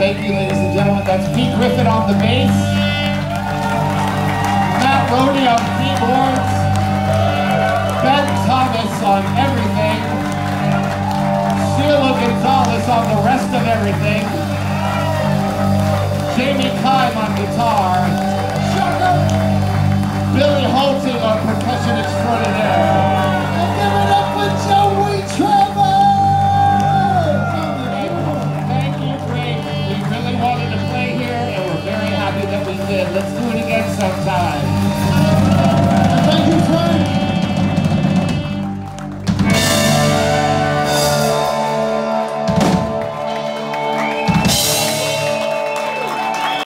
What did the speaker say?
Thank you, ladies and gentlemen. That's Pete Griffin on the bass. Matt Rohde on keyboards. Ben Thomas on everything. Scheila Gonzales on the rest of everything. Jamie Kime on guitar. Let's do